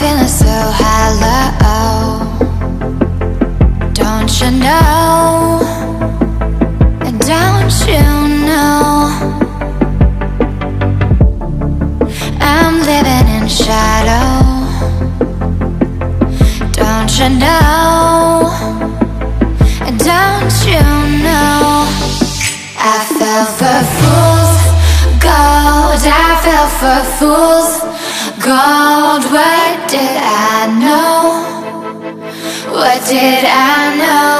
feeling so hollow. Don't you know? Don't you know? I'm living in shadow. Don't you know? Don't you know? I fell for fools. Gold I fell for fools. Gold what did I know? What did I know?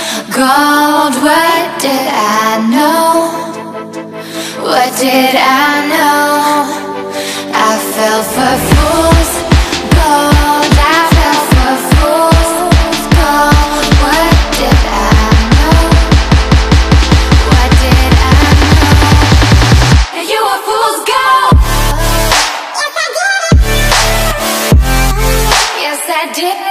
gold. What did I know? What did I know? I fell for fools gold. I fell for fools gold. What did I know? What did I know? You were fool's gold. Yes, I did.